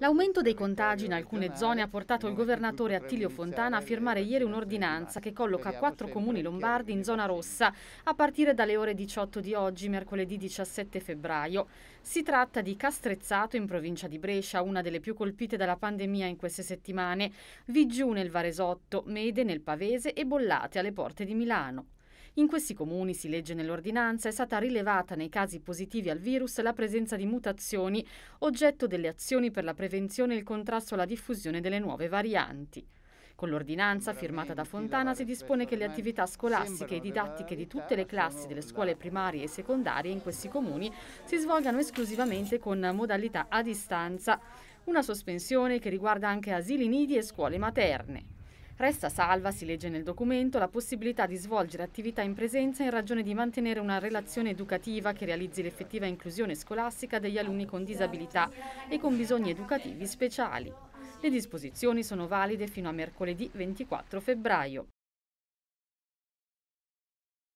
L'aumento dei contagi in alcune zone ha portato il governatore Attilio Fontana a firmare ieri un'ordinanza che colloca quattro comuni lombardi in zona rossa a partire dalle ore 18 di oggi, mercoledì 17 febbraio. Si tratta di Castrezzato in provincia di Brescia, una delle più colpite dalla pandemia in queste settimane, Vigiù nel Varesotto, Mede nel Pavese e Bollate alle porte di Milano. In questi comuni, si legge nell'ordinanza, è stata rilevata nei casi positivi al virus la presenza di mutazioni, oggetto delle azioni per la prevenzione e il contrasto alla diffusione delle nuove varianti. Con l'ordinanza firmata da Fontana si dispone che le attività scolastiche e didattiche di tutte le classi delle scuole primarie e secondarie in questi comuni si svolgano esclusivamente con modalità a distanza, una sospensione che riguarda anche asili nidi e scuole materne. Resta salva, si legge nel documento, la possibilità di svolgere attività in presenza in ragione di mantenere una relazione educativa che realizzi l'effettiva inclusione scolastica degli alunni con disabilità e con bisogni educativi speciali. Le disposizioni sono valide fino a mercoledì 24 febbraio.